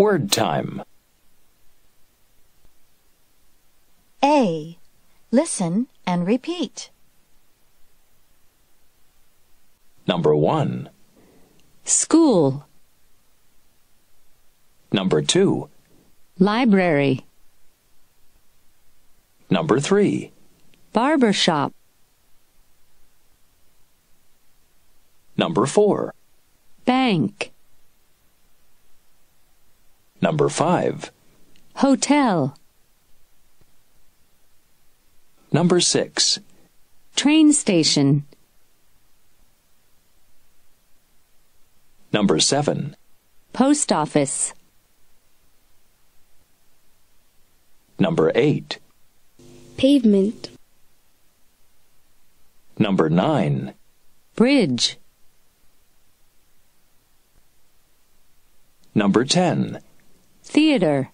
Word time. A. Listen and repeat. Number 1. School. Number 2. Library. Number 3. Barber shop. Number 4. Bank. Number 5. Hotel. Number 6. Train station. Number 7. Post office. Number 8. pavement, Number 9. Bridge. Number 10. Theater.